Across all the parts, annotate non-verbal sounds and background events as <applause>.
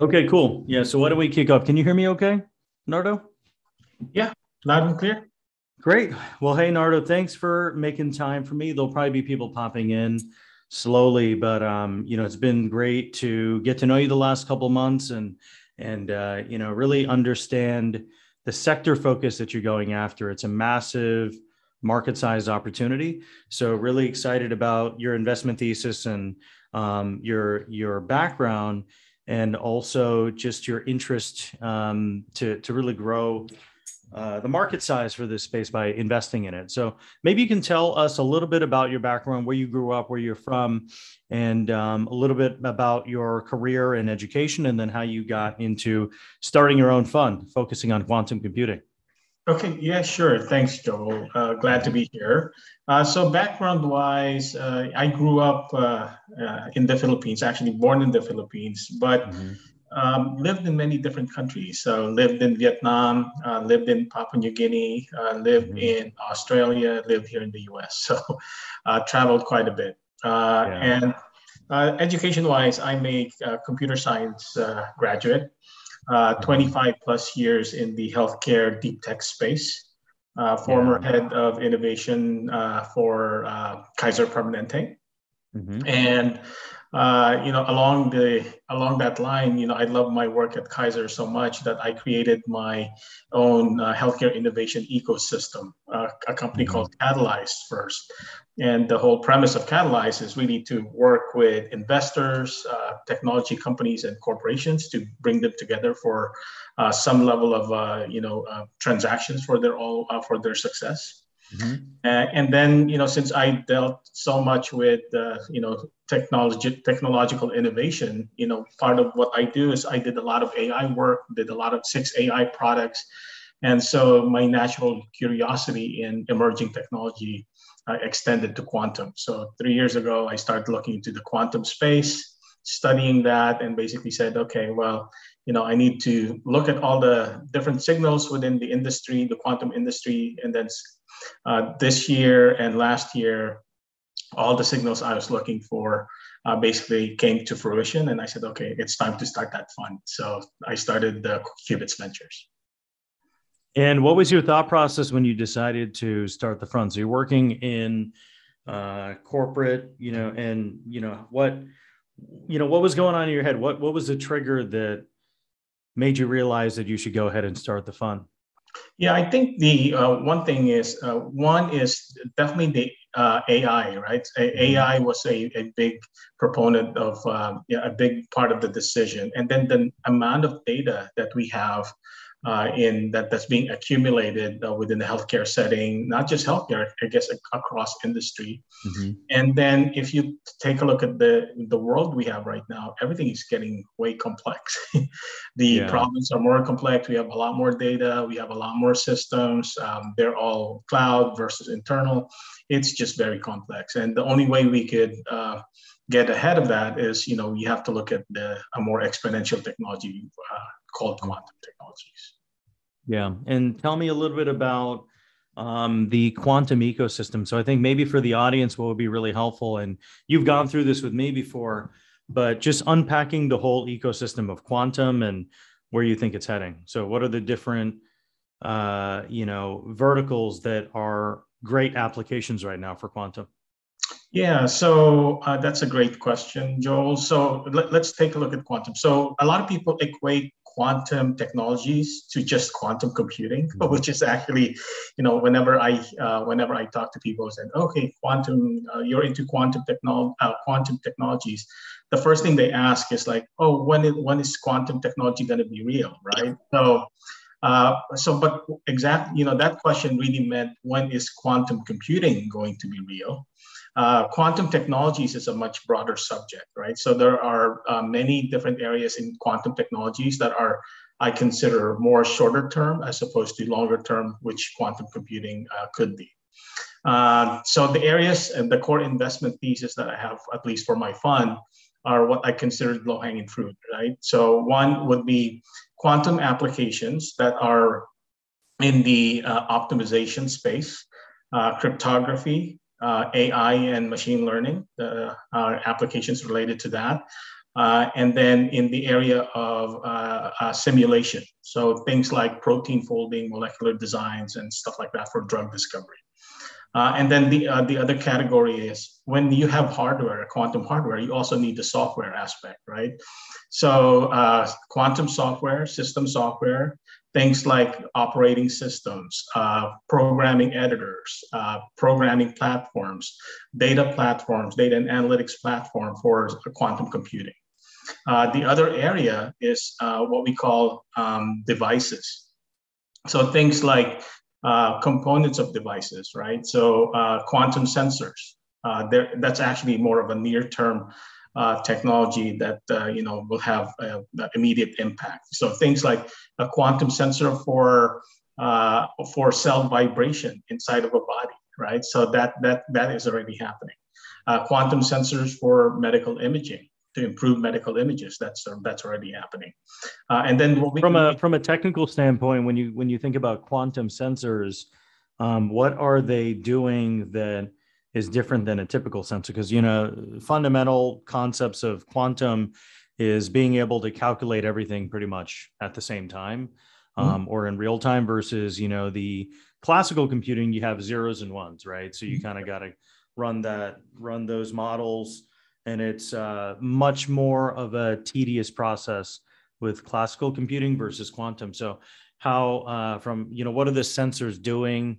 Okay, cool. Yeah. So why don't we kick off? Can you hear me okay, Nardo? Yeah, loud and clear. Great. Well, hey, Nardo, thanks for making time for me. There'll probably be people popping in slowly, but um, you know, it's been great to get to know you the last couple months and and uh, you know, really understand the sector focus that you're going after. It's a massive market size opportunity. So really excited about your investment thesis and um, your your background and also just your interest um, to, to really grow uh, the market size for this space by investing in it. So maybe you can tell us a little bit about your background, where you grew up, where you're from, and um, a little bit about your career and education, and then how you got into starting your own fund, focusing on quantum computing. Okay, yeah, sure. Thanks, Joel. Uh, glad to be here. Uh, so, background wise, uh, I grew up uh, uh, in the Philippines, actually born in the Philippines, but mm-hmm. um, lived in many different countries. So, lived in Vietnam, uh, lived in Papua New Guinea, lived mm-hmm. in Australia, lived here in the US. <laughs> So, traveled quite a bit. Yeah. And education wise, I'm a computer science graduate uh, 25 plus years in the healthcare deep tech space. Uh, former yeah. head of innovation uh, for uh, Kaiser Permanente. Mm-hmm. And uh, you know, along the along that line, you know, I love my work at Kaiser so much that I created my own uh, healthcare innovation ecosystem, uh, a company mm-hmm. called Catalyze first. And the whole premise of Catalyze is really to work with investors, uh, technology companies, and corporations to bring them together for uh, some level of uh, you know transactions for their all for their success. Mm-hmm. Uh, and then, you know, since I dealt so much with, uh, you know, technology, technological innovation, you know, part of what I do is I did a lot of AI work, did a lot of six AI products. And so my natural curiosity in emerging technology uh, extended to quantum. So three years ago, I started looking into the quantum space, studying that, and basically said, okay, well, you know, I need to look at all the different signals within the industry, the quantum industry, and then uh, this year and last year, all the signals I was looking for uh, basically came to fruition. And I said, okay, it's time to start that fund. So I started the Qbits Ventures. And what was your thought process when you decided to start the fund? So you're working in uh, corporate, you know, and you know what, you know, what was going on in your head? What what was the trigger that made you realize that you should go ahead and start the fund? Yeah, I think the uh, one thing is uh, one is definitely the uh, AI, right? AI mm-hmm. was a, a big proponent of um, yeah, a big part of the decision, and then the amount of data that we have uh, in that that's being accumulated uh, within the healthcare setting, not just healthcare, I guess across industry. Mm-hmm. And then if you take a look at the the world we have right now, everything is getting way complex. <laughs> the yeah. problems are more complex. We have a lot more data. We have a lot more systems. Um, they're all cloud versus internal. It's just very complex. And the only way we could uh, get ahead of that is, you know, you have to look at the a more exponential technology uh, called quantum technologies. Yeah. And tell me a little bit about um, the quantum ecosystem. So I think maybe for the audience, what would be really helpful, and you've gone through this with me before, but just unpacking the whole ecosystem of quantum and where you think it's heading. So what are the different, uh, you know, verticals that are great applications right now for quantum? Yeah, so uh, that's a great question, Joel. So let, us take a look at quantum. So a lot of people equate quantum technologies to just quantum computing, <laughs> mm-hmm. which is actually, you know, whenever I uh, whenever I talk to people and okay, quantum, uh, you're into quantum technology, uh, quantum technologies. The first thing they ask is like, oh, when is when is quantum technology going to be real, right? So. Uh, so, but exactly, you know, that question really meant when is quantum computing going to be real? Uh, quantum technologies is a much broader subject, right? So there are uh, many different areas in quantum technologies that are, I consider, more shorter term as opposed to longer term, which quantum computing uh, could be. Uh, so the areas and the core investment thesis that I have, at least for my fund, are what I consider low hanging fruit, right? So one would be quantum applications that are in the uh, optimization space, uh, cryptography, uh, AI and machine learning, uh, applications related to that. uh, and then in the area of uh, uh, simulation. So things like protein folding, molecular designs, and stuff like that for drug discovery. And then the, the other category is when you have hardware, quantum hardware, you also need the software aspect, right? So quantum software, system software, things like operating systems, uh, programming editors, uh, programming platforms, data platforms, data and analytics platform for quantum computing. Uh, the other area is uh, what we call um, devices. So things like uh, components of devices, right? So uh, quantum sensors. that's actually more of a near-term uh, technology that uh, you know will have uh, immediate impact. So things like a quantum sensor for uh, for cell vibration inside of a body, right? So that that that is already happening. Uh, quantum sensors for medical imaging to improve medical images. That's that's already happening. Uh, and then from a from a technical standpoint, when you when you think about quantum sensors, um, what are they doing that is different than a typical sensor because you know fundamental concepts of quantum is being able to calculate everything pretty much at the same time mm-hmm. um, or in real time versus you know the classical computing you have zeros and ones right so you mm-hmm. kind of got to run that run those models and it's uh, much more of a tedious process with classical computing versus quantum so how uh, from you know what are the sensors doing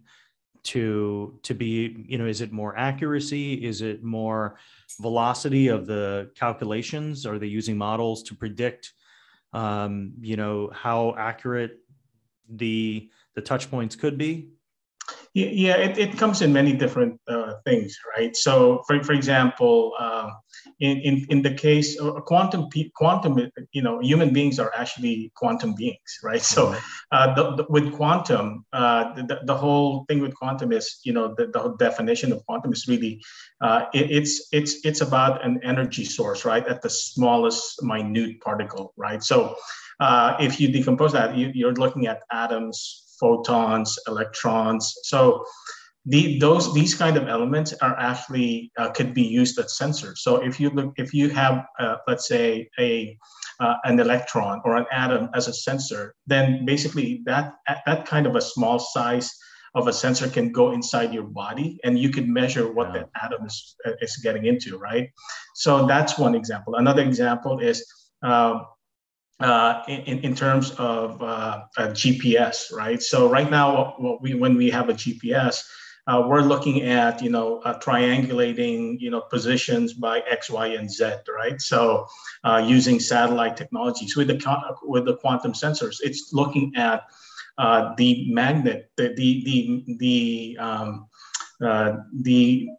to to be you know is it more accuracy? Is it more velocity of the calculations? Are they using models to predict um, you know how accurate the the touch points could be yeah, it, it comes in many different uh, things, right? So, for, for example, uh, in, in, in the case of quantum, quantum, you know, human beings are actually quantum beings, right? So, mm-hmm. uh, the, the, with quantum, uh, the, the whole thing with quantum is, you know, the, the definition of quantum is really, uh, it, it's it's it's about an energy source, right, at the smallest minute particle, right? So, uh, if you decompose that, you, you're looking at atoms, photons, electrons. So the, those these kind of elements are actually uh, could be used as sensors. So if you look, if you have, uh, let's say, a uh, an electron or an atom as a sensor, then basically that that kind of a small size of a sensor can go inside your body, and you can measure what yeah. that atom is is getting into, right? So that's one example. Another example is. Uh, in, in terms of uh, GPS, right? So right now, what we, when we have a GPS, uh, we're looking at you know uh, triangulating you know positions by X, Y, and Z, right? So uh, using satellite technologies with the with the quantum sensors, it's looking at uh, the magnet, the the the the um, uh, the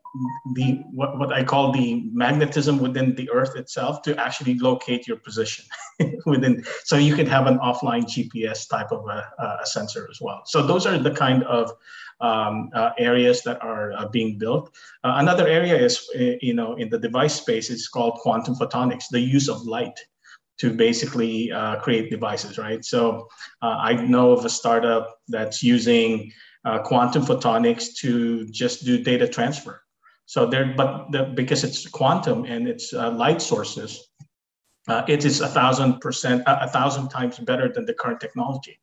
the what, what I call the magnetism within the Earth itself to actually locate your position <laughs> within. So you could have an offline GPS type of a, a sensor as well. So those are the kind of um, uh, areas that are uh, being built. Uh, another area is, uh, you know, in the device space, is called quantum photonics, the use of light to basically uh, create devices, right? So I know of a startup that's using uh, quantum photonics to just do data transfer. So there, but the, because it's quantum and it's uh, light sources, uh, it is a thousand percent, a thousand times better than the current technology.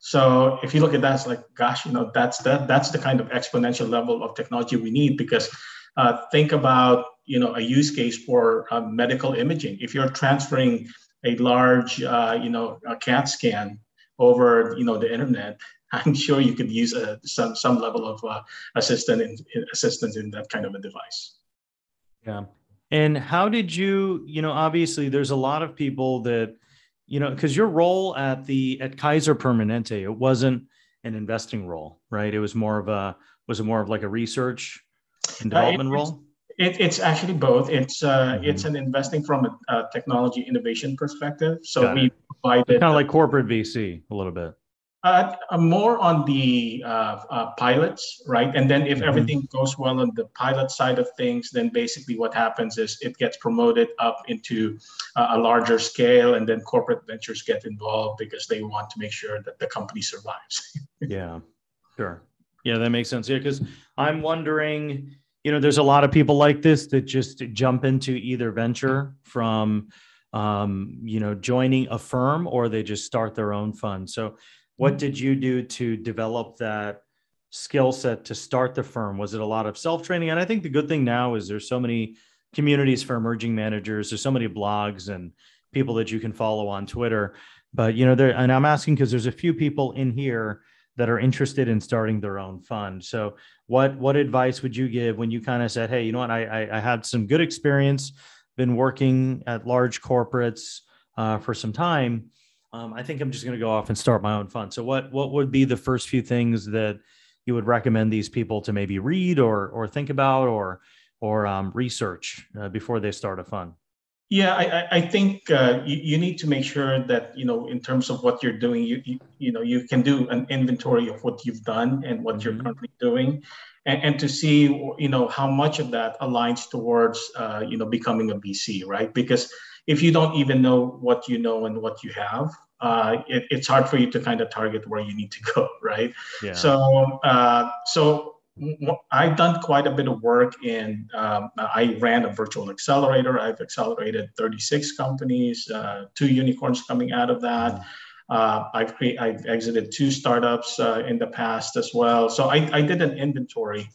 So if you look at that, it's like, gosh, you know, that's that that's the kind of exponential level of technology we need because uh, think about you know a use case for uh, medical imaging. If you're transferring a large, uh, you know, a CAT scan over you know the internet, I'm sure you could use a, some some level of uh, assistant in, assistance in that kind of a device. Yeah. And how did you, you know, obviously there's a lot of people that, you know, because your role at the at Kaiser Permanente, it wasn't an investing role, right? It was more of a was it more of like a research and development uh, it, role? It, it's actually both. It's uh, mm-hmm. it's an investing from a, a technology innovation perspective. So Got we provided kind of like corporate VC a little bit. Uh, uh, more on the uh, uh, pilots, right? And then if mm-hmm. everything goes well on the pilot side of things, then basically what happens is it gets promoted up into uh, a larger scale, and then corporate ventures get involved because they want to make sure that the company survives. <laughs> yeah, sure. Yeah, that makes sense. Yeah, because I'm wondering, you know, there's a lot of people like this that just jump into either venture from um, you know, joining a firm or they just start their own fund. So, what did you do to develop that skill set to start the firm? Was it a lot of self training? And I think the good thing now is there's so many communities for emerging managers. There's so many blogs and people that you can follow on Twitter. But you know, there and I'm asking because there's a few people in here that are interested in starting their own fund. So, what what advice would you give when you kind of said, "Hey, you know what? I I, I had some good experience, been working at large corporates uh, for some time. Um, I think I'm just going to go off and start my own fund." So, what what would be the first few things that you would recommend these people to maybe read or or think about or or um, research uh, before they start a fund? Yeah, I, I think uh, you, you need to make sure that you know in terms of what you're doing, you you, you know you can do an inventory of what you've done and what mm-hmm. you're currently doing, and, and to see you know how much of that aligns towards uh, you know becoming a VC, right? Because if you don't even know what you know and what you have, uh, it, it's hard for you to kind of target where you need to go, <laughs> right? Yeah. So uh, so I've done quite a bit of work in, um, I ran a virtual accelerator. I've accelerated 36 companies, uh, two unicorns coming out of that. Mm-hmm. Uh, I've, cre- I've exited two startups uh, in the past as well. So I, I did an inventory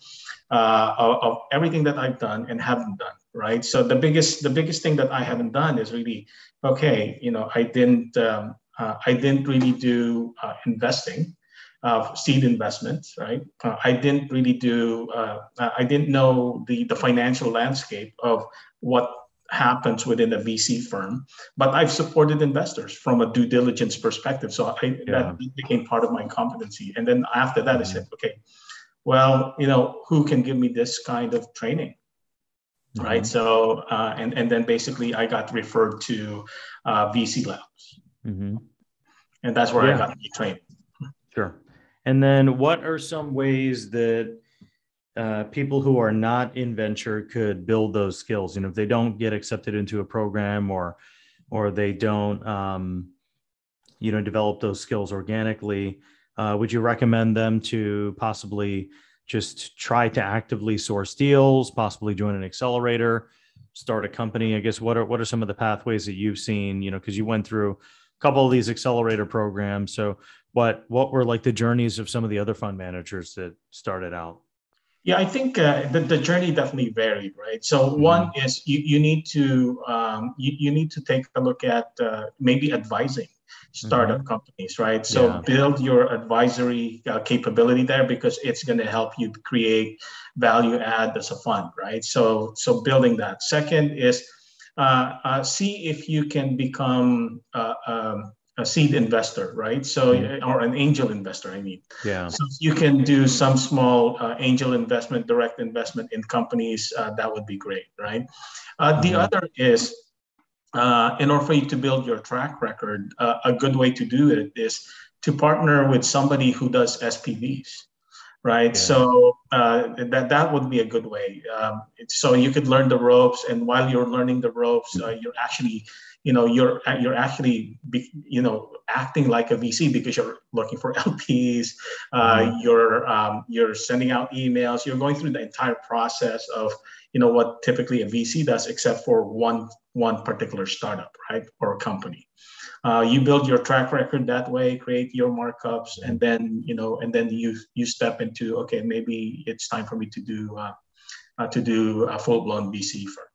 uh, of, of, everything that I've done and haven't done, right? So the biggest, the biggest thing that I haven't done is really, okay, you know, I didn't, um, I didn't really do uh, investing uh, seed investments, right? Uh, I didn't really do, uh, I didn't know the, the financial landscape of what happens within a VC firm, but I've supported investors from a due diligence perspective. So I, yeah. that became part of my competency. And then after that, mm-hmm. I said, okay, well, you know, who can give me this kind of training? Mm-hmm. Right. So, uh, and, and then basically I got referred to uh, VC labs. Mm-hmm. And that's where yeah. I got the training. Sure. And then what are some ways that uh, people who are not in venture could build those skills? You know, if they don't get accepted into a program or or they don't um, you know develop those skills organically, uh, would you recommend them to possibly just try to actively source deals, possibly join an accelerator, start a company? I guess what are what are some of the pathways that you've seen? You know, because you went through couple of these accelerator programs. So what what were like the journeys of some of the other fund managers that started out? Yeah, I think uh, the, the journey definitely varied, right? So mm-hmm. one is you, you need to um, you, you need to take a look at uh, maybe advising startup mm-hmm. companies, right? So yeah. build your advisory uh, capability there because it's going to help you create value add as a fund, right? So so building that. Second is see if you can become uh, um, a seed investor, right? So, mm-hmm. or an angel investor, I mean. Yeah. So you can do some small uh, angel investment, direct investment in companies. Uh, that would be great, right? Uh, mm-hmm. The other is, uh, in order for you to build your track record, uh, a good way to do it is to partner with somebody who does SPVs right? Yeah. So uh, that that would be a good way. Um, so you could learn the ropes, and while you're learning the ropes, uh, you're actually you know you're you're actually be, you know acting like a VC because you're looking for <laughs> LPs, uh, mm-hmm. you're um, you're sending out emails, you're going through the entire process of you know what typically a VC does, except for one one particular startup, right, or a company. Uh, you build your track record that way, create your markups, and then you know, and then you you step into okay, maybe it's time for me to do uh, uh, to do a full blown VC firm.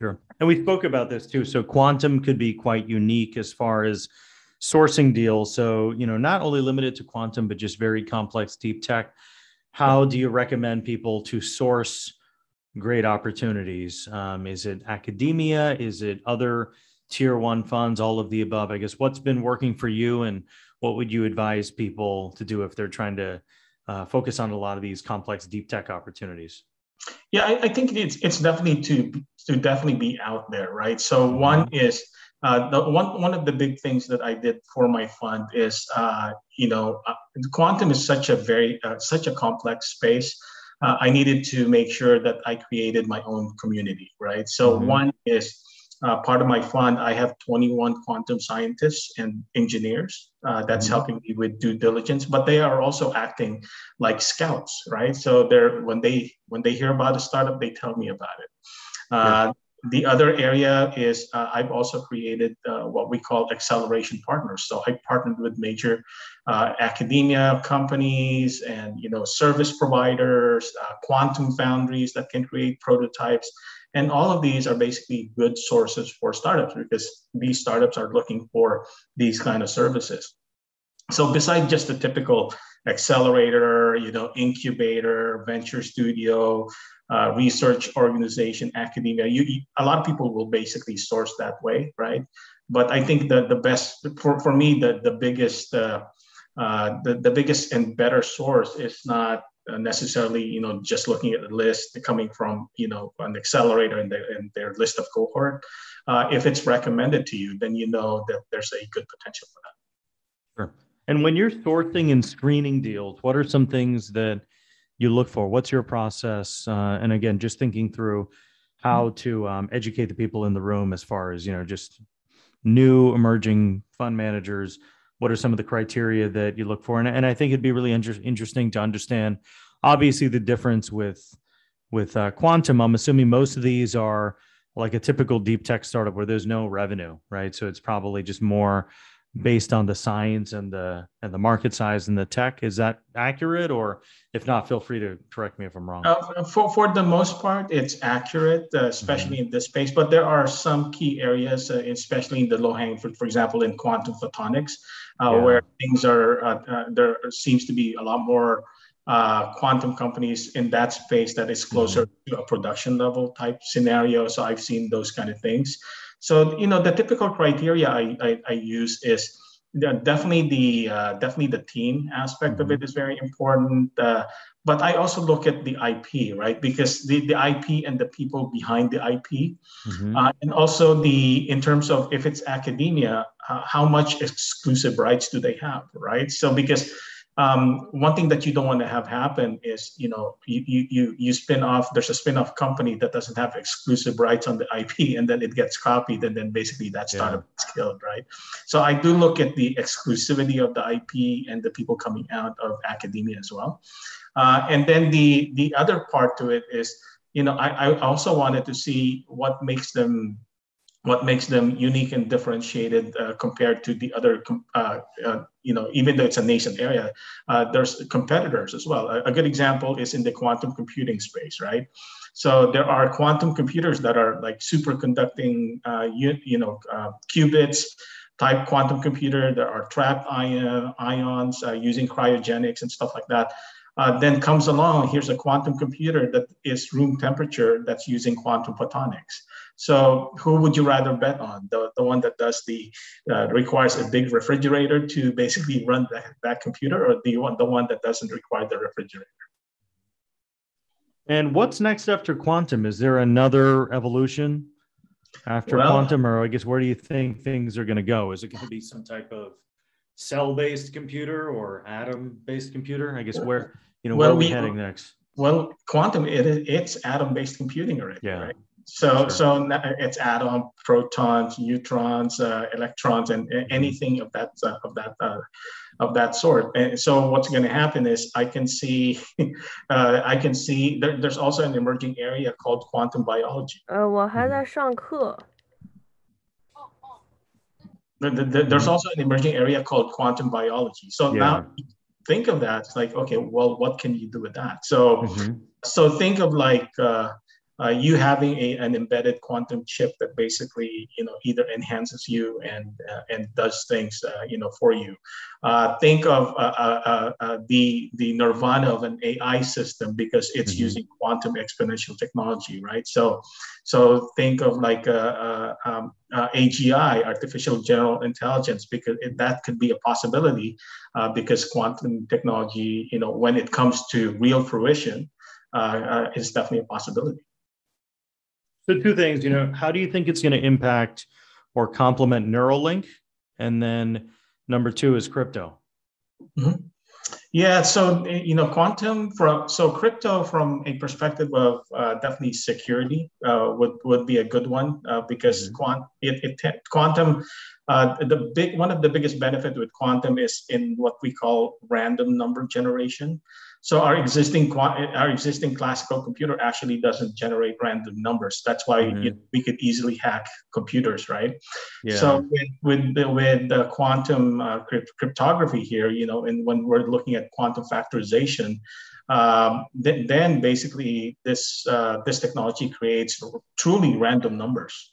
Sure. And we spoke about this too. So quantum could be quite unique as far as sourcing deals. So, you know, not only limited to quantum, but just very complex deep tech. How do you recommend people to source great opportunities? Um, is it academia? Is it other tier one funds? All of the above? I guess what's been working for you and what would you advise people to do if they're trying to uh, focus on a lot of these complex deep tech opportunities? Yeah, I, I, think it's it's definitely to to definitely be out there, right? So mm-hmm. one is uh, the one one of the big things that I did for my fund is uh, you know uh, quantum is such a very uh, such a complex space. Uh, I needed to make sure that I created my own community, right? So mm-hmm. one is uh, part of my fund, I have 21 quantum scientists and engineers uh, that's mm-hmm. helping me with due diligence, but they are also acting like scouts, right? So they're when they when they hear about a startup, they tell me about it. Uh, the other area is uh, I've also created uh, what we call acceleration partners. So I partnered with major uh, academia companies and you know service providers, uh, quantum foundries that can create prototypes, and all of these are basically good sources for startups because these startups are looking for these kind of services. So besides just the typical accelerator, you know, incubator, venture studio, uh, research organization, academia. You, you, a lot of people will basically source that way, right? But I think that the best for, for me, the the biggest uh, uh, the, the biggest and better source is not necessarily you know just looking at the list coming from you know an accelerator in their, in their list of cohort. Uh, if it's recommended to you, then you know that there's a good potential for that. Sure. And when you're sourcing and screening deals, what are some things that you look for? What's your process? Uh, and again, just thinking through how to um, educate the people in the room as far as you know, just new emerging fund managers. What are some of the criteria that you look for? And, and I think it'd be really inter- interesting to understand, obviously, the difference with with uh, quantum. I'm assuming most of these are like a typical deep tech startup where there's no revenue, right? So it's probably just more based on the science and the and the market size and the tech. Is that accurate, or if not, feel free to correct me if I'm wrong. Uh, for for the most part, it's accurate, uh, especially mm-hmm. in this space. But there are some key areas, uh, especially in the low hanging fruit. For example, in quantum photonics, uh, yeah. where things are uh, uh, there seems to be a lot more. quantum companies in that space that is closer mm-hmm. to a production level type scenario. So I've seen those kind of things. So you know the typical criteria I, I, I use is definitely the uh, definitely the team aspect of it mm-hmm. is very important. Uh, but I also look at the IP, right? Because the, the IP and the people behind the IP, mm-hmm. uh, and also the in terms of if it's academia, uh, how much exclusive rights do they have, right? So because um, one thing that you don't want to have happen is you know you, you you spin off there's a spin-off company that doesn't have exclusive rights on the ip <laughs> and then it gets copied and then basically that startup yeah. is killed right so i do look at the exclusivity of the ip and the people coming out of academia as well uh, and then the the other part to it is you know I, I also wanted to see what makes them what makes them unique and differentiated uh, compared to the other, uh, uh, you know, even though it's a nascent area, uh, there's competitors as well. A, a, good example is in the quantum computing space, right? So there are quantum computers that are like superconducting, uh, you, you know, uh, qubits type quantum computer. There are trapped ion, ions using cryogenics and stuff like that. Uh, then comes along, here's a quantum computer that is room temperature that's using quantum photonics. So who would you rather bet on? The, the one that does the, uh, requires a big refrigerator to basically run that, that computer or the one, the one that doesn't require the refrigerator? And what's next after quantum? Is there another evolution after well, quantum, or I guess where do you think things are going to go? Is it going to be some type of cell-based computer or atom-based computer? I guess where you know well, where are we, we heading next? Well, quantum it, it's atom-based computing already, yeah. right? So sure. so it's atom, protons, neutrons, uh, electrons, and anything of that uh, of that uh, of that sort. And so what's going to happen is I can see <laughs> uh, I can see there, there's also an emerging area called quantum biology. 呃，我还在上课。the, the, there's also an emerging area called quantum biology. So yeah. now think of that. It's like, okay, well, what can you do with that? So, mm-hmm. so think of like uh, uh, you having a, an embedded quantum chip that basically you know either enhances you and uh, and does things uh, you know for you. Uh, think of uh, uh, the the nirvana of an AI system because it's mm-hmm. using quantum exponential technology, right? So so think of like um, AGI, artificial general intelligence, because it, that could be a possibility because quantum technology, you know, when it comes to real fruition, is definitely a possibility. So two things, you know, how do you think it's going to impact or complement Neuralink? And then number two is crypto. Mm-hmm. Yeah, so you know, quantum from so crypto from a perspective of uh, definitely security uh, would would be a good one uh, because mm-hmm. quant It, it quantum, uh, the big one of the biggest benefit with quantum is in what we call random number generation. So our existing our existing classical computer actually doesn't generate random numbers. That's why mm-hmm. it, we could easily hack computers, right? Yeah. So with with the, with the quantum uh, crypt- cryptography here, you know, and when we're looking at quantum factorization, um, th- then basically this uh, this technology creates truly random numbers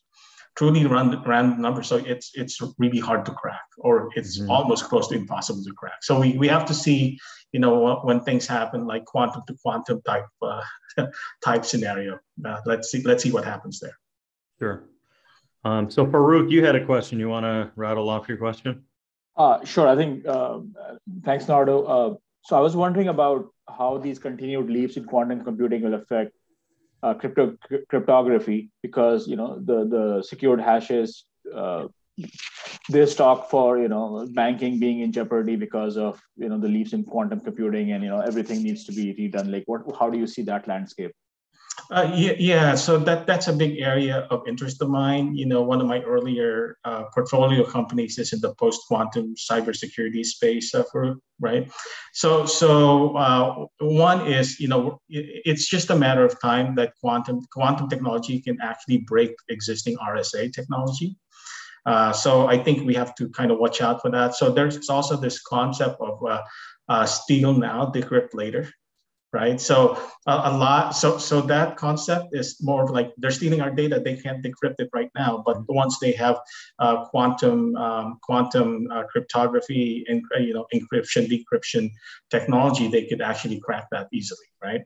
truly random, random numbers. So it's it's really hard to crack, or it's mm-hmm. almost close to impossible to crack. So we, we have to see you know when things happen like quantum to quantum type uh, <laughs> type scenario uh, let's see let's see what happens there sure um, so Farouk, you had a question. You want to rattle off your question? Uh, sure. I think, uh, thanks, Nardo. Uh, so I was wondering about how these continued leaps in quantum computing will affect uh, crypto cryptography, because you know the the secured hashes uh, this talk for you know banking being in jeopardy because of you know the leaps in quantum computing and you know everything needs to be redone. Like what how do you see that landscape uh, yeah, yeah, so that that's a big area of interest of mine. You know, one of my earlier uh, portfolio companies is in the post-quantum cybersecurity space, uh, for, right? So, so uh, one is, you know, it, it's just a matter of time that quantum quantum technology can actually break existing RSA technology. Uh, so I think we have to kind of watch out for that. So there's also this concept of steal now, decrypt later, right? So uh, a lot. So so that concept is more of like they're stealing our data. They can't decrypt it right now, but once they have uh, quantum um, quantum uh, cryptography and you know encryption decryption technology, they could actually crack that easily, right?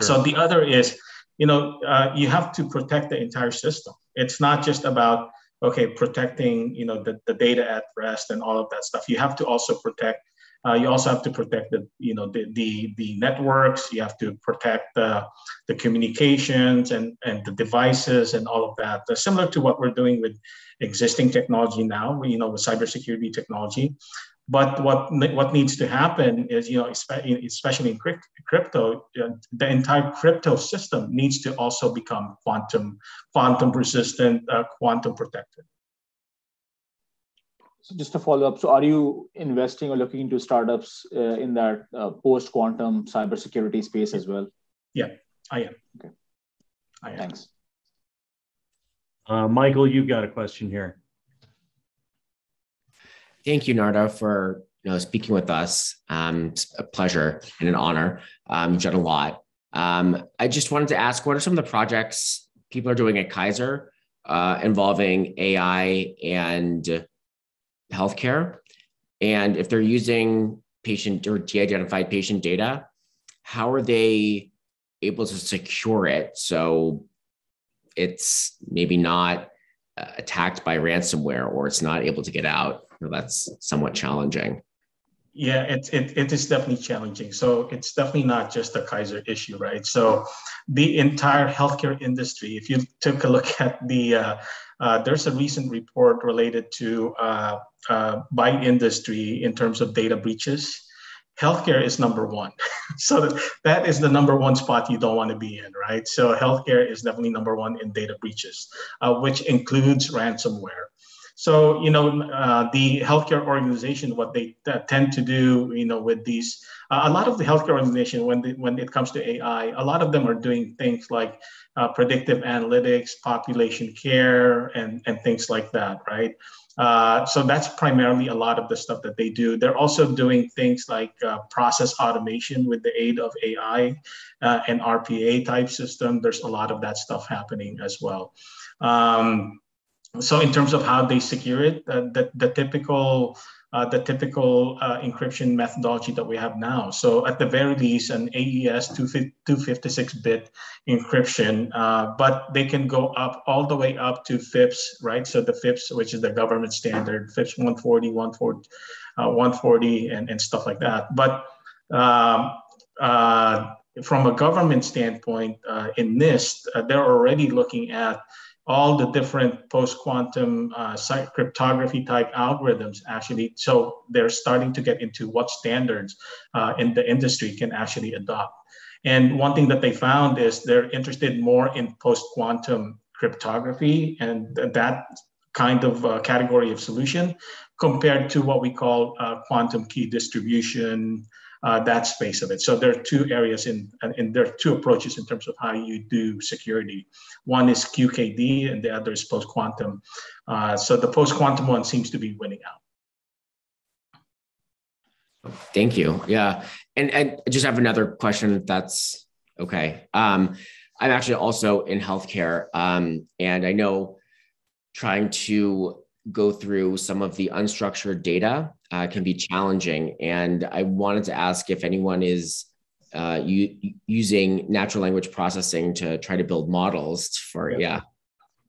Sure. So the other is you know you have to protect the entire system. It's not just about okay, protecting you know the, the data at rest and all of that stuff. You have to also protect. Uh, you also have to protect the you know the the, the networks. You have to protect the the communications and and the devices and all of that. Uh, similar to what we're doing with existing technology now, you know, with cybersecurity technology. But what what needs to happen is, you know, especially in crypto, the entire crypto system needs to also become quantum quantum resistant, uh, quantum protected. So just to follow up, so are you investing or looking into startups uh, in that uh, post quantum cybersecurity space as well? Yeah, I am. Okay. I am. Thanks. Uh, Michael, you've got a question here. Thank you, Nardo, for you know speaking with us. Um, it's a pleasure and an honor. Um, you've done a lot. Um, I just wanted to ask, what are some of the projects people are doing at Kaiser uh, involving AI and healthcare? And if they're using patient or de-identified patient data, how are they able to secure it so it's maybe not uh, attacked by ransomware or it's not able to get out that's somewhat challenging. Yeah, it, it, it is definitely challenging. So it's definitely not just a Kaiser issue, right? So the entire healthcare industry, if you took a look <laughs> at the, uh, uh, there's a recent report related to uh, uh by industry in terms of data breaches. Healthcare is number one. <laughs> so that is the number one spot you don't want to be in, right? So healthcare is definitely number one in data breaches, uh, which includes ransomware. So, you know, uh, the healthcare organization, what they uh, tend to do, you know, with these, uh, a lot of the healthcare organization, when, when it comes to AI, a lot of them are doing things like uh, predictive analytics, population care, and, and things like that, right? Uh, so that's primarily a lot of the stuff that they do. They're also doing things like uh, process automation with the aid of AI and RPA type system. There's a lot of that stuff happening as well. Um, so in terms of how they secure it, uh, the, the typical uh, the typical uh, encryption methodology that we have now. So at the very least, an AES 256-bit encryption, uh, but they can go up all the way up to FIPS, right? So the FIPS, which is the government standard, FIPS 140, 140, uh, 140 and, and stuff like that. But um, uh, from a government standpoint, in NIST, they're already looking at all the different post-quantum uh, cryptography type algorithms actually so they're starting to get into what standards uh, in the industry can actually adopt. And one thing that they found is they're interested more in post-quantum cryptography and that kind of uh, category of solution compared to what we call uh, quantum key distribution, uh, that space of it. So there are two areas in, and there are two approaches in terms of how you do security. One is QKD and the other is post-quantum. Uh, so the post-quantum one seems to be winning out. Thank you. Yeah. And, and I just have another question if that's okay. Um, I'm actually also in healthcare. Um, and I know trying to go through some of the unstructured data uh, can be challenging. And I wanted to ask if anyone is uh, using natural language processing to try to build models for, yeah. yeah.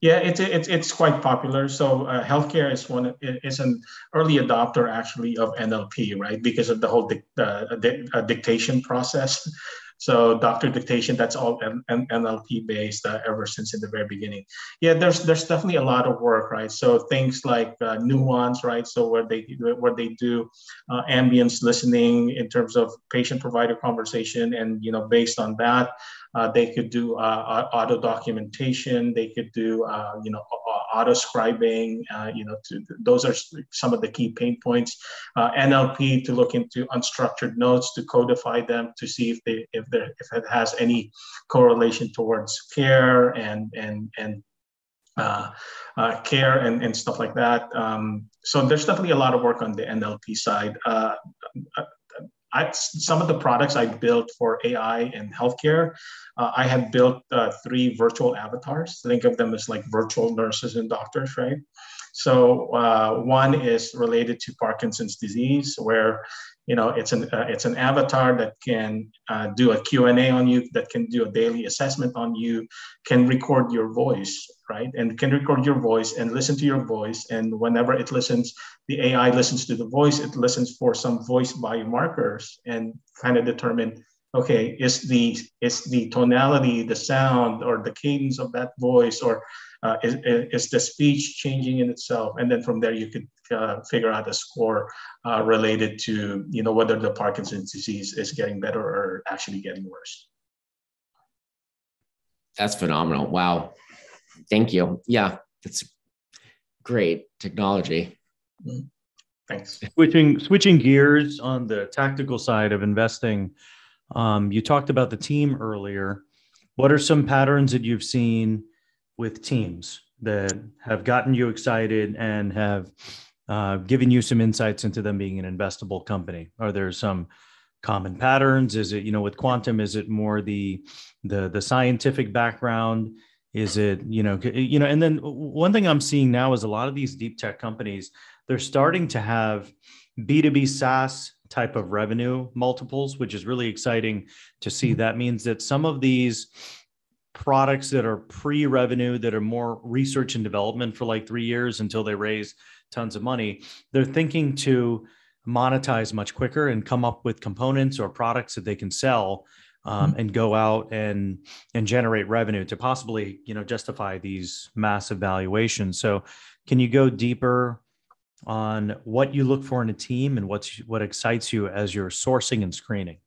Yeah, it's it's it's quite popular. So uh, healthcare is one is an early adopter actually of NLP, right? Because of the whole di- uh, uh, dictation process. So doctor dictation, that's all NLP based uh, ever since in the very beginning. Yeah, there's there's definitely a lot of work, right? So things like uh, Nuance, right? So where they where they do uh, ambience listening in terms of patient provider conversation, and you know based on that, uh, they could do uh, auto documentation. They could do, uh, you know, auto scribing. Uh, you know, to, those are some of the key pain points. Uh, NLP to look into unstructured notes to codify them to see if they if there if it has any correlation towards care and and and uh, uh, care and, and stuff like that. Um, so there's definitely a lot of work on the NLP side. Uh, I, some of the products I built for AI and healthcare, uh, I had built uh, three virtual avatars. Think of them as like virtual nurses and doctors, right? So uh, one is related to Parkinson's disease, where you know it's an uh, it's an avatar that can uh, do a q&a on you that can do a daily assessment on you can record your voice right? And can record your voice and listen to your voice. And whenever it listens the ai listens to the voice it listens for some voice biomarkers and kind of determine okay is the is the tonality the sound or the cadence of that voice or uh, is, is the speech changing in itself and then from there you could uh, figure out a score uh, related to you know whether the Parkinson's disease is getting better or actually getting worse. That's phenomenal! Wow, thank you. Yeah, that's great technology. Mm-hmm. Thanks. Switching switching gears on the tactical side of investing, um, you talked about the team earlier. What are some patterns that you've seen with teams that have gotten you excited and have uh, giving you some insights into them being an investable company? Are there some common patterns? Is it you know with quantum? Is it more the the the scientific background? Is it you know you know? And then one thing I'm seeing now is a lot of these deep tech companies they're starting to have B2B SaaS type of revenue multiples, which is really exciting to see. Mm-hmm. That means that some of these products that are pre-revenue that are more research and development for like three years until they raise tons of money, they're thinking to monetize much quicker and come up with components or products that they can sell um, mm-hmm. and go out and and generate revenue to possibly you know justify these massive valuations. So, can you go deeper on what you look for in a team and what's what excites you as you're sourcing and screening?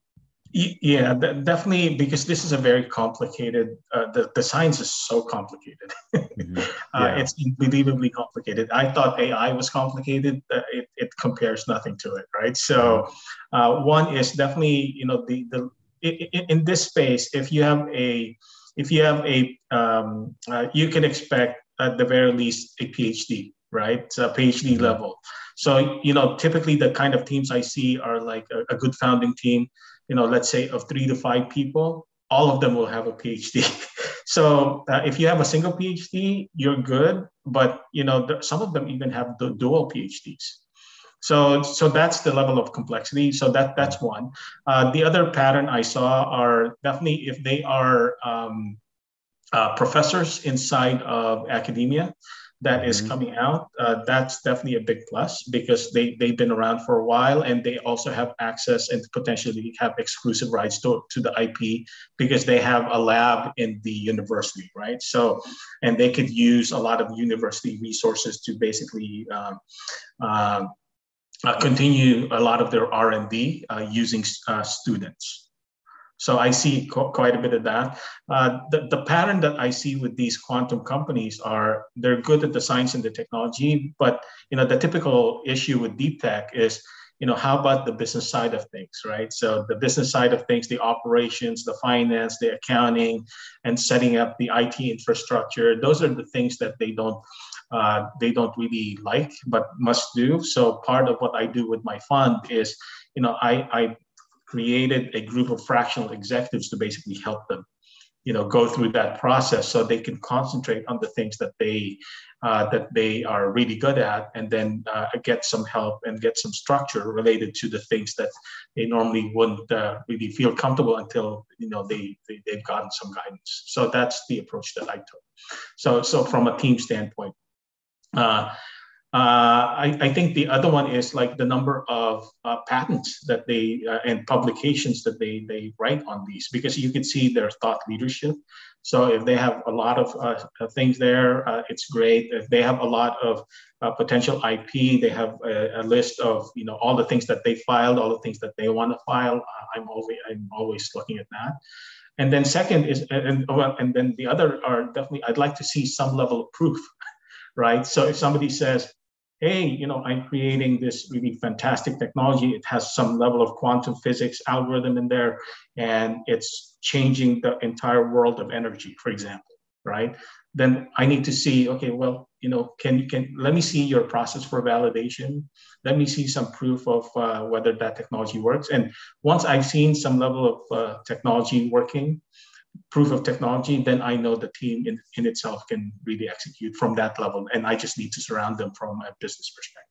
Yeah, definitely, because this is a very complicated. Uh, the the science is so complicated. mm-hmm. <laughs> Uh, yeah. uh, it's unbelievably complicated. I thought AI was complicated. Uh, it, it compares nothing to it, right? So, uh, one is definitely you know the the in, in this space, if you have a if you have a um, uh, you can expect at the very least a PhD, right? a PhD mm-hmm. level. So you know, typically the kind of teams I see are like a, a good founding team you know, let's say of three to five people, all of them will have a PhD. <laughs> so uh, if you have a single PhD, you're good. But you know, some of them even have the dual PhDs. So so that's the level of complexity. So that that's one. Uh, the other pattern I saw are definitely if they are um, uh, professors inside of academia that is mm-hmm. coming out, uh, that's definitely a big plus because they, they've been around for a while and they also have access and potentially have exclusive rights to, to the IP because they have a lab in the university, right? So, and they could use a lot of university resources to basically um, uh, uh, continue a lot of their R&D uh, using uh, students. So I see quite a bit of that. Uh, the, the pattern that I see with these quantum companies are they're good at the science and the technology, but you know the typical issue with deep tech is you know how about the business side of things right so the business side of things the operations the finance the accounting and setting up the it infrastructure those are the things that they don't uh, they don't really like but must do so part of what i do with my fund is you know i i created a group of fractional executives to basically help them you know go through that process so they can concentrate on the things that they uh, that they are really good at and then uh, get some help and get some structure related to the things that they normally wouldn't uh, really feel comfortable until you know they, they they've gotten some guidance. So that's the approach that i took. So so from a team standpoint uh, uh, I, I, think the other one is like the number of uh, patents that they uh, and publications that they they write on these because you can see their thought leadership. So if they have a lot of uh, uh, things there, uh, it's great. If they have a lot of potential IP, they have a, a, list of you know all the things that they filed, all the things that they want to file. I'm always I'm always looking at that. And then second is and and then the other are definitely I'd like to see some level of proof <laughs> right? So if somebody says, hey, you know, I'm creating this really fantastic technology. It has some level of quantum physics algorithm in there, and it's changing the entire world of energy, for example, right? Then I need to see, okay, well, you know, can you can let me see your process for validation. Let me see some proof of uh, whether that technology works. And once I've seen some level of uh, technology working, proof of technology, then I know the team in, in itself can really execute from that level. And I just need to surround them from a business perspective.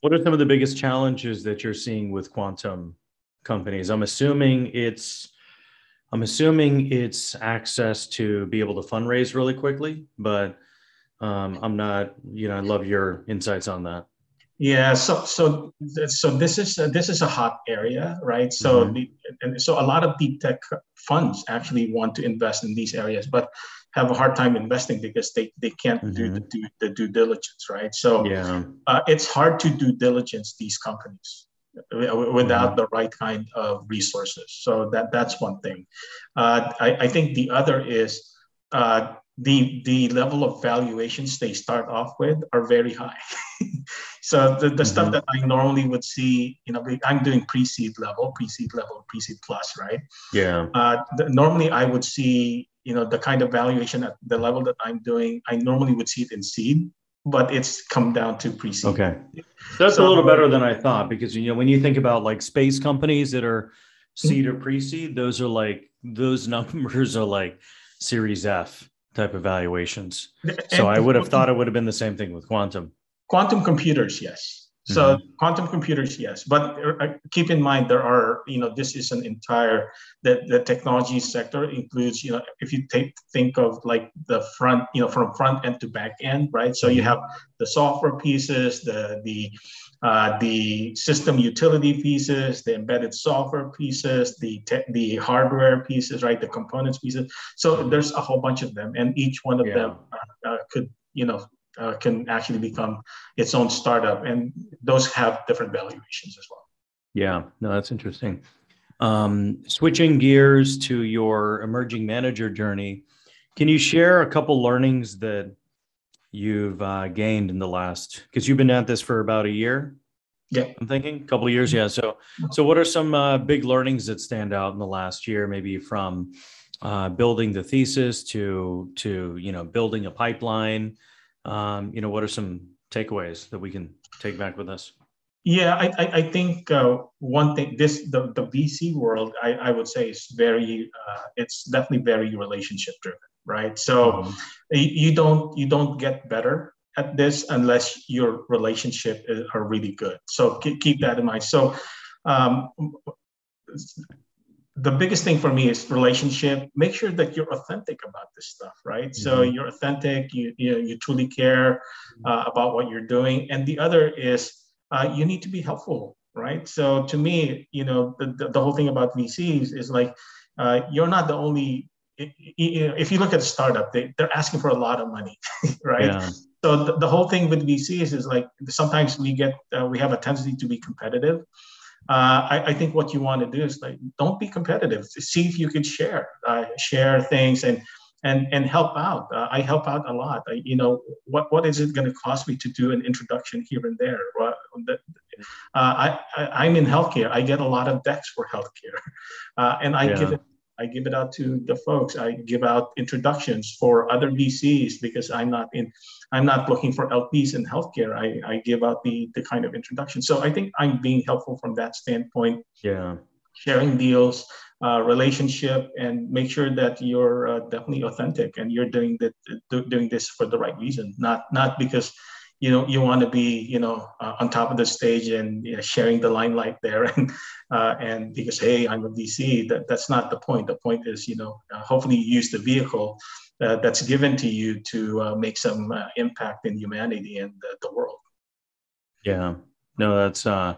What are some of the biggest challenges that you're seeing with quantum companies? I'm assuming it's I'm assuming it's access to be able to fundraise really quickly, but um, I'm not, you know, I love your insights on that. Yeah, so so so this is a, this is a hot area, right? So mm-hmm. the, and so a lot of deep tech funds actually want to invest in these areas, but have a hard time investing because they, they can't mm-hmm. do the, do the due diligence, right? So yeah, uh, it's hard to do diligence these companies without mm-hmm. the right kind of resources. So that that's one thing. Uh, I, I think the other is uh, the the level of valuations they start off with are very high. <laughs> so the, the mm-hmm. stuff that I normally would see, you know, I'm doing pre-seed level, pre-seed level, pre-seed plus, right? Yeah. Uh, the, normally I would see, you know, the kind of valuation at the level that I'm doing, I normally would see it in seed, but it's come down to pre-seed. Okay. That's so, a little better than I thought because you know when you think about like space companies that are seed mm-hmm. or pre-seed, those are like those <laughs> numbers are like series F type evaluations. So I would have thought it would have been the same thing with quantum. Quantum computers, yes. So mm-hmm. quantum computers, yes, but uh, keep in mind there are, you know, this is an entire the the technology sector includes, you know, if you take think of like the front, you know, from front end to back end, right? So you mm-hmm. have the software pieces, the the uh, the system utility pieces, the embedded software pieces, the the hardware pieces, right? The components pieces. So there's a whole bunch of them, and each one of yeah. them uh, uh, could, you know, uh, can actually become its own startup, and those have different valuations as well. Yeah, no, that's interesting. Um, switching gears to your emerging manager journey, can you share a couple learnings that you've uh, gained in the last because you've been at this for about a year yeah. I'm thinking a couple of years yeah. So so what are some uh, big learnings that stand out in the last year maybe from uh, building the thesis to to you know building a pipeline? Um, you know what are some takeaways that we can take back with us yeah i i, I think uh, one thing this the, the vc world I, I would say is very uh, it's definitely very relationship driven right? So mm-hmm. you don't you don't get better at this unless your relationship is, are really good. So keep, keep that in mind. So um, the biggest thing for me is relationship. Make sure that you're authentic about this stuff right? Mm-hmm. so you're authentic you, you, you truly care uh, about what you're doing. And the other is uh, you need to be helpful right so to me you know the, the, whole thing about vcs is like uh, you're not the only if you look at a startup, they, they're asking for a lot of money, <laughs> right? Yeah. So the, the, whole thing with VCs is like sometimes we get uh, we have a tendency to be competitive, uh, I, I, think what you want to do is like don't be competitive. See if you can share, uh, share things and and and help out. Uh, I help out a lot. I, you know, what what is it going to cost me to do an introduction here and there? Uh, I, I am in healthcare. I get a lot of decks for healthcare, <laughs> uh, and I yeah. give it I give it out to the folks. I give out introductions for other VCs because I'm not in, I'm not looking for LPs in healthcare. I, I give out the the kind of introduction. So I think I'm being helpful from that standpoint. Yeah. Sharing deals, uh, relationship, and make sure that you're uh, definitely authentic and you're doing that doing this for the right reason, not not because you know you want to be you know uh, on top of the stage and you know, sharing the limelight there <laughs> and uh, and because hey i'm a vc that, that's not the point. The point is you know uh, hopefully you use the vehicle uh, that's given to you to uh, make some uh, impact in humanity and the, the world. Yeah. No that's uh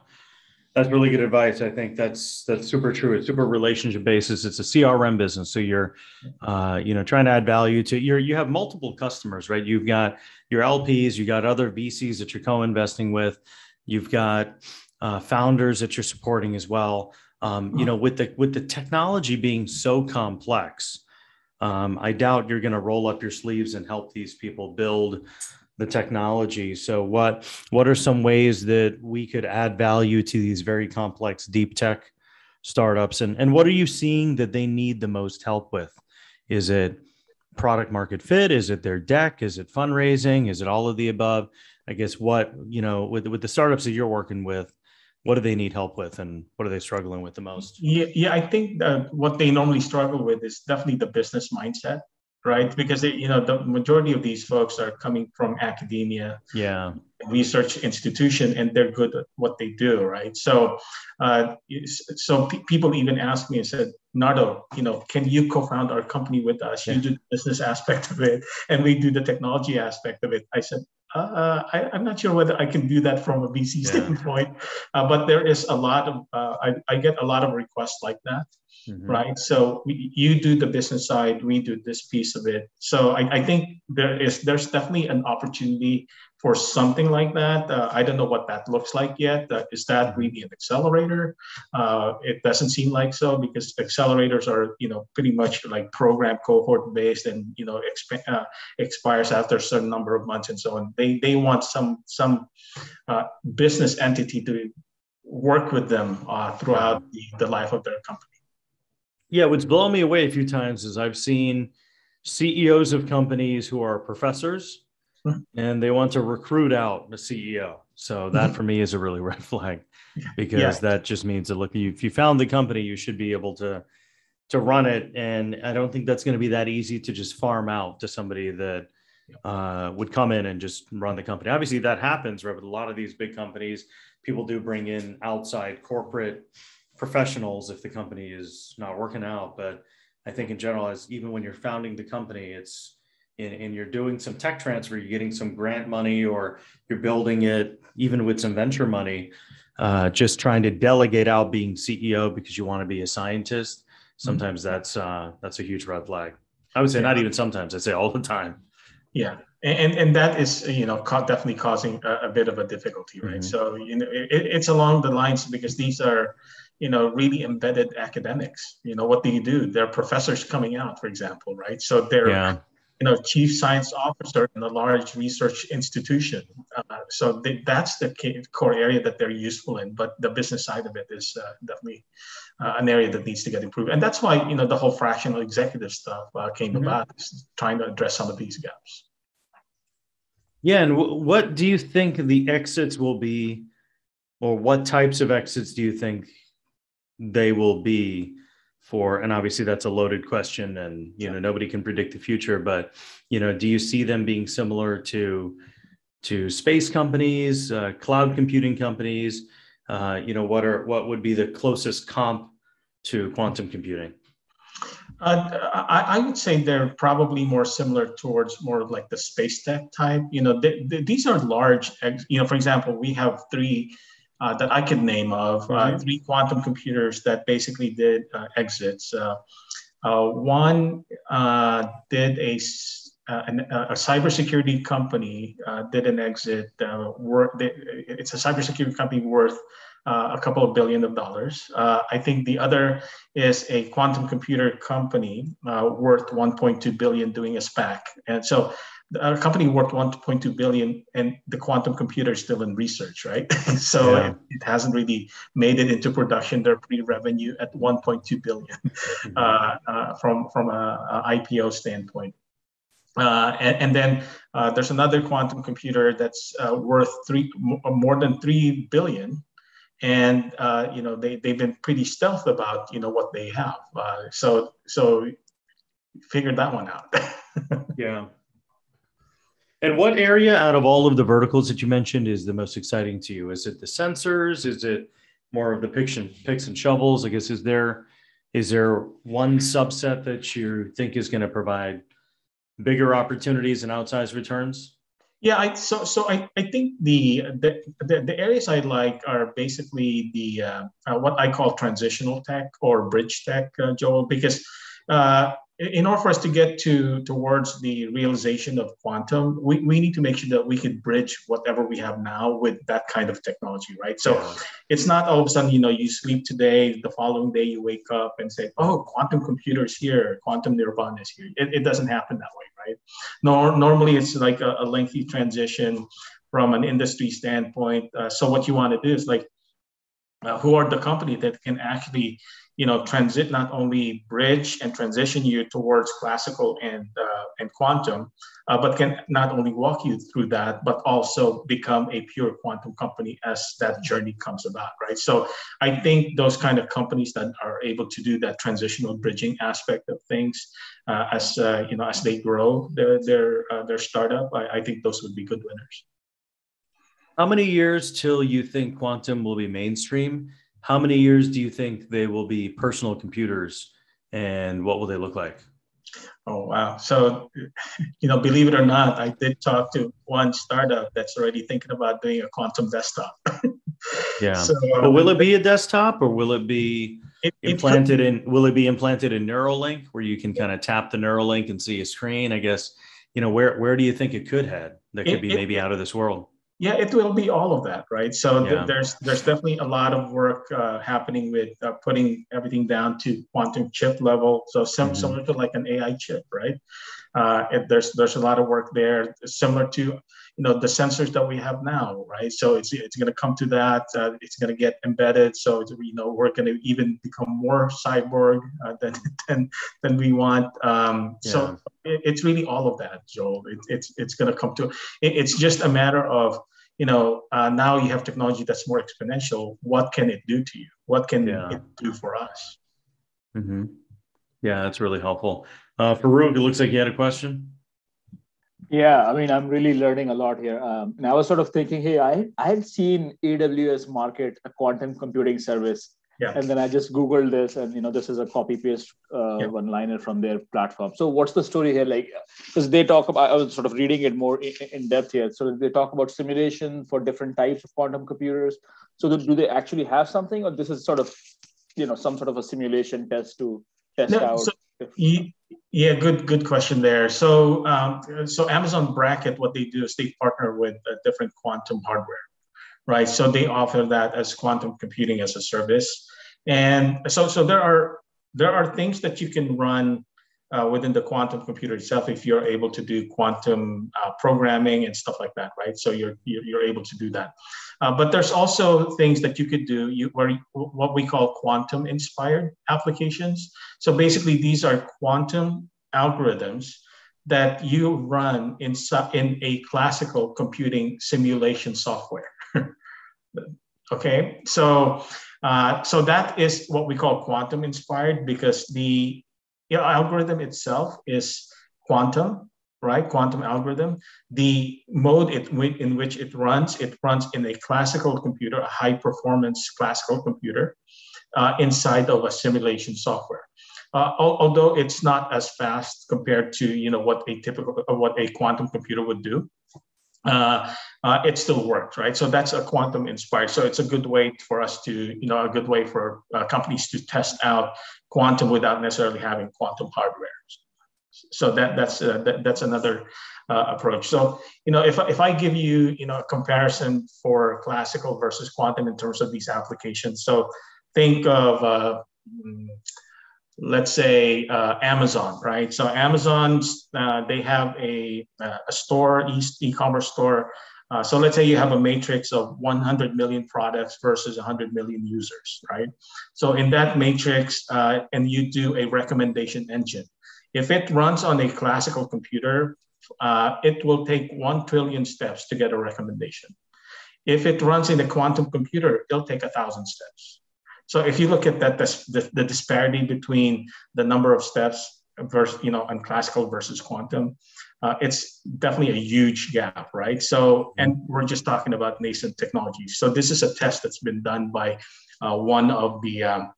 that's really good advice. I think that's that's super true. It's super relationship basis. It's a CRM business, so you're, uh, you know, trying to add value to your. You have multiple customers, right? You've got your LPs, you got other VCs that you're co-investing with, you've got uh, founders that you're supporting as well. Um, you know, with the with the technology being so complex, um, I doubt you're going to roll up your sleeves and help these people build the technology. So what what are some ways that we could add value to these very complex deep tech startups and and what are you seeing that they need the most help with? Is it product market fit? Is it their deck? Is it fundraising? Is it all of the above? I guess what, you know, with with the startups that you're working with, what do they need help with and what are they struggling with the most? Yeah, yeah I think what they normally struggle with is definitely the business mindset right? Because they, you know the majority of these folks are coming from academia, yeah, research institution, and they're good at what they do, right? So, uh, so p- people even asked me and said, Nardo, you know, can you co-found our company with us? Yeah. You do the business aspect of it, and we do the technology aspect of it. I said, uh, I, am not sure whether I can do that from a VC yeah. standpoint, uh, but there is a lot of uh, I, I, get a lot of requests like that, mm-hmm. right? So we, you do the business side, we do this piece of it. So I, I think there is there's definitely an opportunity for something like that. Uh, I don't know what that looks like yet. Uh, is that mm-hmm. really an accelerator? Uh, it doesn't seem like so because accelerators are, you know, pretty much like program cohort based and you know exp- uh, expires after a certain number of months and so on. They they want some some uh, business entity to work with them uh, throughout the, the life of their company. Yeah, what's blown me away a few times is I've seen CEOs of companies who are professors and they want to recruit out the CEO. So that for me is a really <laughs> red flag because yeah. that just means that look, if you found the company, you should be able to to run it. And I don't think that's going to be that easy to just farm out to somebody that uh, would come in and just run the company. Obviously, that happens, right? With a lot of these big companies, people do bring in outside corporate professionals if the company is not working out. But I think in general, as even when you're founding the company, it's and, and you're doing some tech transfer, you're getting some grant money or you're building it even with some venture money, uh, just trying to delegate out being CEO because you want to be a scientist. Sometimes mm-hmm. that's uh, that's a huge red flag. I would say not even sometimes. I'd say all the time. Yeah, and and that is you know definitely causing a, a bit of a difficulty, right? Mm-hmm. So you know it, it's along the lines because these are you know really embedded academics. You know what do you do? They're professors coming out, for example, right? So they're yeah you know, chief science officer in a large research institution. Uh, so they, that's the core area that they're useful in. But the business side of it is uh, definitely uh, an area that needs to get improved. And that's why you know the whole fractional executive stuff uh, came mm-hmm. about, trying to address some of these gaps. Yeah, and w- what do you think the exits will be, or what types of exits do you think they will be? for and obviously that's a loaded question and you know nobody can predict the future but you know do you see them being similar to to space companies uh, cloud computing companies uh, you know what are what would be the closest comp to quantum computing uh, I, I, would say they're probably more similar towards more like the space tech type. You know, they, they, these are large. You know, for example, we have three uh, that I could name of uh, three quantum computers that basically did uh, exits. Uh, uh, one uh, did a uh, an, a cybersecurity company uh, did an exit. Uh, worth, it's a cybersecurity company worth uh, a couple of billion of dollars. Uh, I think the other is a quantum computer company uh, worth 1.2 billion doing a SPAC. And so a company worth 1.2 billion and the quantum computer is still in research, right? <laughs> so yeah. it, it, hasn't really made it into production. They're pre-revenue at 1.2 billion <laughs> mm-hmm. uh, uh, from from a, a IPO standpoint. Uh, and, and, then uh, there's another quantum computer that's uh, worth three more than three billion, and uh, you know they they've been pretty stealth about you know what they have. so so figured that one out. <laughs> yeah. And what area out of all of the verticals that you mentioned is the most exciting to you? Is it the sensors? Is it more of the picks and, picks and shovels? I guess is there is there one subset that you think is going to provide bigger opportunities and outsized returns? Yeah, I, so so I, I think the, the the, the areas I like are basically the uh, uh, what I call transitional tech or bridge tech, uh, Joel, because uh, in order for us to get to towards the realization of quantum, we, we need to make sure that we can bridge whatever we have now with that kind of technology, right? So yeah. it's not all of a sudden, you know, you sleep today, the following day you wake up and say, oh, quantum computers here, quantum nirvana is here. It, it doesn't happen that way, right? Nor, normally it's like a, a lengthy transition from an industry standpoint. Uh, so what you want to do is like, uh, who are the company that can actually you know transit not only bridge and transition you towards classical and uh, and quantum uh, but can not only walk you through that but also become a pure quantum company as that journey comes about right? So i think those kind of companies that are able to do that transitional bridging aspect of things uh, as uh, you know as they grow their their uh, their startup I, I think those would be good winners. How many years till you think quantum will be mainstream how many years do you think they will be personal computers and what will they look like? Oh, wow. So, you know, believe it or not, I did talk to one startup that's already thinking about doing a quantum desktop. <laughs> yeah. So, but um, will it be a desktop or will it be it, implanted it in, will it be implanted in Neuralink where you can kind of tap the Neuralink and see a screen? I guess, you know, where, where do you think it could head that could it, be maybe out of this world? Yeah, it will be all of that, right? So yeah. th- there's there's definitely a lot of work uh, happening with uh, putting everything down to quantum chip level. So sim- mm-hmm. similar to like an AI chip, right? Uh, it, there's there's a lot of work there, similar to you know the sensors that we have now right? So it's it's going to come to that uh, it's going to get embedded. So you know we're going to even become more cyborg uh, than, <laughs> than than we want. Um, yeah. so it, it's really all of that joel. It, it's it's going to come to it, it's just a matter of you know uh, now you have technology that's more exponential. What can it do to you? What can yeah. it do for us? Mm-hmm. yeah that's really helpful. Uh, Farouk, it looks like you had a question yeah, I mean, I'm really learning a lot here. Um, and I was sort of thinking, hey, I, I had seen AWS market a quantum computing service. Yeah. And then I just Googled this, and you know, this is a copy paste uh, yeah. one liner from their platform. So, what's the story here? Like, because they talk about, I was sort of reading it more in, in depth here. So, they talk about simulation for different types of quantum computers. So, do they actually have something, or this is sort of, you know, some sort of a simulation test to test no, out? So yeah, good good question there. So um, so Amazon Braket, what they do is they partner with uh, different quantum hardware, right? So they offer that as quantum computing as a service, and so so there are there are things that you can run uh, within the quantum computer itself if you're able to do quantum uh, programming and stuff like that, right? So you're you're able to do that. Uh, but there's also things that you could do you, where what we call quantum inspired applications. So basically, these are quantum algorithms that you run in, in a classical computing simulation software. <laughs> okay, so uh, so that is what we call quantum inspired because the know, algorithm itself is quantum right? Quantum algorithm. The mode it, in which it runs, it runs in a classical computer, a high performance classical computer uh, inside of a simulation software. Uh, although it's not as fast compared to you know what a typical what a quantum computer would do, uh, uh, it still works, right? So that's a quantum inspired. So it's a good way for us to, you know, a good way for uh, companies to test out quantum without necessarily having quantum hardware. So that that's uh, that, that's another uh, approach. So you know, if if I give you you know a comparison for classical versus quantum in terms of these applications, so think of uh, mm, let's say uh, Amazon, right? So Amazon's uh, they have a a store e- commerce store. Uh, so let's say you have a matrix of 100 million products versus 100 million users, right? So in that matrix, uh, and you do a recommendation engine. If it runs on a classical computer, uh, it will take one trillion steps to get a recommendation. If it runs in a quantum computer, it'll take a thousand steps. So if you look at that, the, the disparity between the number of steps versus, you know, on classical versus quantum, uh, it's definitely a huge gap, right? So, and we're just talking about nascent technologies. So this is a test that's been done by uh, one of the um,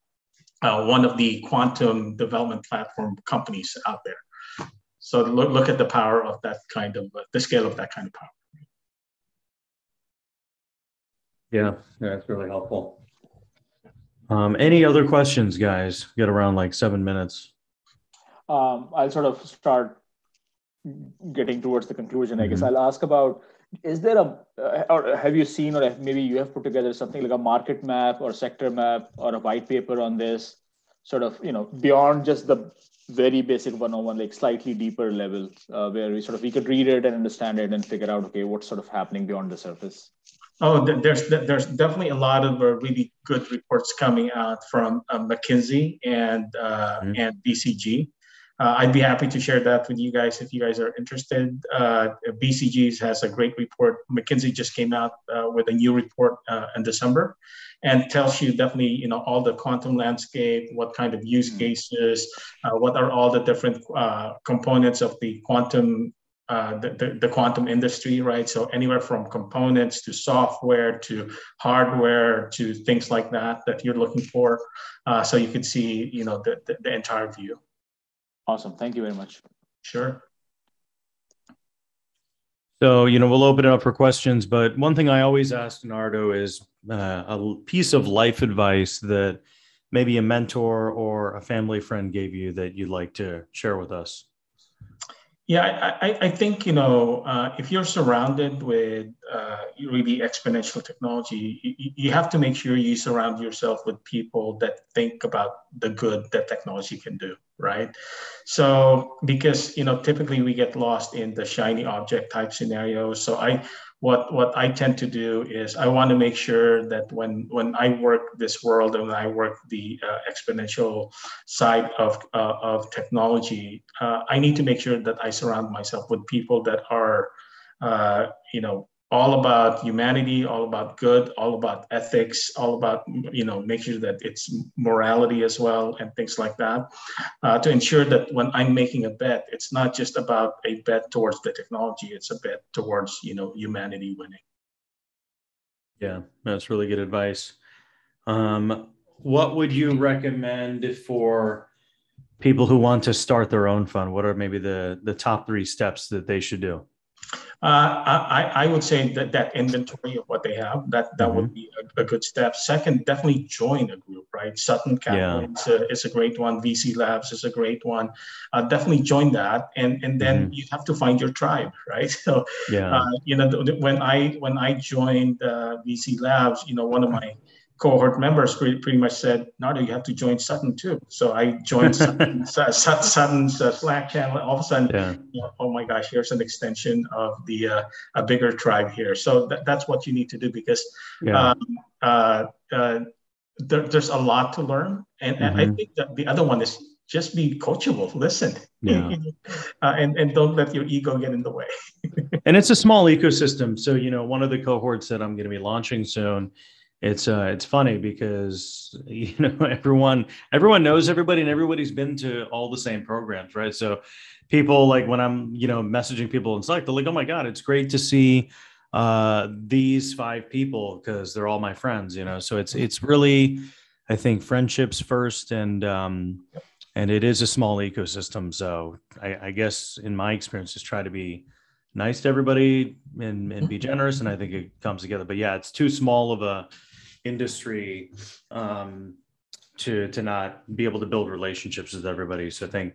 uh, one of the quantum development platform companies out there. So look, look at the power of that kind of the scale of that kind of power. Yeah, yeah, that's really helpful. Um, any other questions, guys? Get around like seven minutes. Um, I'll sort of start getting towards the conclusion. I mm-hmm. guess I'll ask about: Is there a, uh, or have you seen, or maybe you have put together something like a market map or sector map or a white paper on this, sort of, you know, beyond just the very basic 101 like slightly deeper level uh, where we sort of we could read it and understand it and figure out okay what's sort of happening beyond the surface Oh, there's there's definitely a lot of uh, really good reports coming out from uh, McKinsey and uh, mm-hmm. and BCG. Uh, I'd be happy to share that with you guys if you guys are interested. Uh, BCG has a great report. McKinsey just came out uh, with a new report in December, and tells you definitely you know all the quantum landscape, what kind of use mm-hmm. cases, what are all the different components of the quantum uh, the, the, the, quantum industry, right? So anywhere from components to software to hardware to things like that that you're looking for. Uh, so you can see, you know, the, the, the, entire view. Awesome. Thank you very much. Sure. So, you know, we'll open it up for questions, but one thing I always ask Nardo is uh, a piece of life advice that maybe a mentor or a family friend gave you that you'd like to share with us. Yeah, I, I think you know uh, if you're surrounded with uh, really exponential technology, you, you, have to make sure you surround yourself with people that think about the good that technology can do, right? So because you know typically we get lost in the shiny object type scenarios. So I what what I tend to do is I want to make sure that when when I work this world and when I work the uh, exponential side of uh, of technology, uh, I need to make sure that I surround myself with people that are, uh, you know, all about humanity, all about good, all about ethics, all about you know make sure that it's morality as well and things like that, uh, to ensure that when I'm making a bet, it's not just about a bet towards the technology; it's a bet towards you know humanity winning. Yeah, that's really good advice. Um, what would you recommend for people who want to start their own fund? What are maybe the the top three steps that they should do? Uh, I, I would say that that inventory of what they have that that mm-hmm. would be a, a, good step. Second, definitely join a group, right? Sutton Capital yeah. is, a, is, a, great one. VC Labs is a great one. Uh, definitely join that, and and then mm-hmm. you have to find your tribe, <laughs> right? So, yeah. Uh, you know, when I when I joined uh, VC Labs, you know, one of my cohort members pretty, pretty much said, Nardo, you have to join Sutton too. So I joined <laughs> Sutton, Sutton's uh, Slack channel. All of a sudden, yeah. you know, oh my gosh, here's an extension of the uh, a bigger tribe here. So th- that's what you need to do because yeah. um, uh, uh there, there's a lot to learn. And, mm-hmm. and I think that the other one is just be coachable, listen, yeah. <laughs> Uh, and, and don't let your ego get in the way. <laughs> and it's a small ecosystem. So, you know, one of the cohorts that I'm going to be launching soon it's uh it's funny because <laughs> you know everyone everyone knows everybody and everybody's been to all the same programs right? So people like when i'm you know messaging people in slack they're like oh my god it's great to see uh these five people because they're all my friends you know? So it's it's really i think friendships first and um and it is a small ecosystem. So i, I guess in my experience just try to be nice to everybody and, and be generous and i think it comes together. But yeah it's too small of a industry um, to to not be able to build relationships with everybody. So I think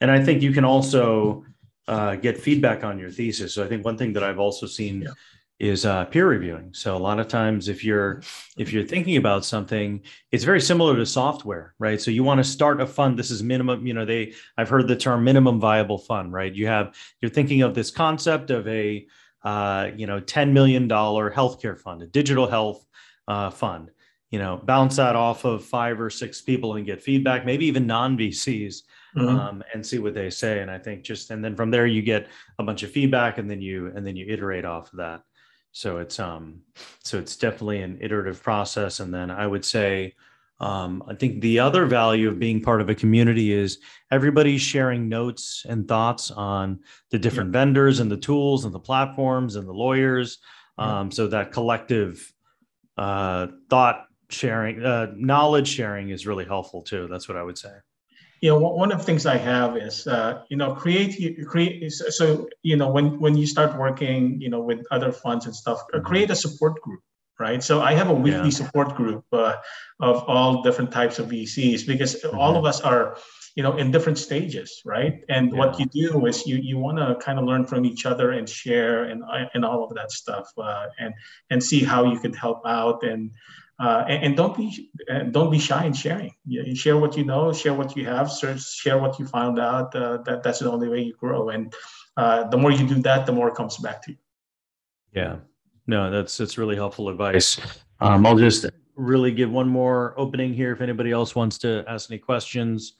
and I think you can also uh, get feedback on your thesis. So I think one thing that I've also seen yeah. is uh, peer reviewing. So a lot of times, if you're if you're thinking about something, it's very similar to software, right? So you want to start a fund. This is minimum. You know, they I've heard the term minimum viable fund, right? You have you're thinking of this concept of a uh, you know ten million dollar healthcare fund, a digital health uh, fund. You know, bounce that off of five or six people and get feedback, maybe even non VCs mm-hmm. um, and see what they say. And I think just and then from there you get a bunch of feedback, and then you and then you iterate off of that. So it's um so it's definitely an iterative process. And then I would say. Um, I think the other value of being part of a community is everybody's sharing notes and thoughts on the different yeah. vendors and the tools and the platforms and the lawyers. Um, So that collective uh, thought sharing, uh, knowledge sharing is really helpful too. That's what I would say you know one of the things i have is uh, you know create create so you know when when you start working you know with other funds and stuff uh, mm-hmm. create a support group right so i have a weekly yeah. support group uh, of all different types of vcs because mm-hmm. all of us are you know in different stages right and yeah. what you do is you you want to kind of learn from each other and share and and all of that stuff uh, and and see how you can help out and uh, and, and, don't be and don't be shy in sharing. You, share what you know, share what you have, search, share what you found out. Uh, that that's the only way you grow. And uh, the more you do that, the more it comes back to you. Yeah, no, that's that's really helpful advice. Um, I'll just really give one more opening here. If anybody else wants to ask any questions,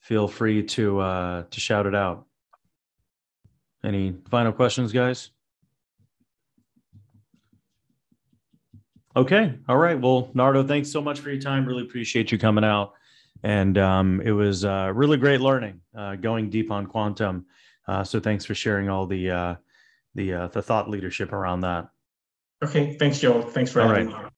feel free to uh, to shout it out. Any final questions, guys? Okay. All right. Well, Nardo, thanks so much for your time. Really appreciate you coming out. And um, it was uh, really great learning, uh, going deep on quantum. Uh, so thanks for sharing all the uh, the uh, the thought leadership around that. Okay. Thanks, Joe. Thanks for all having right. me.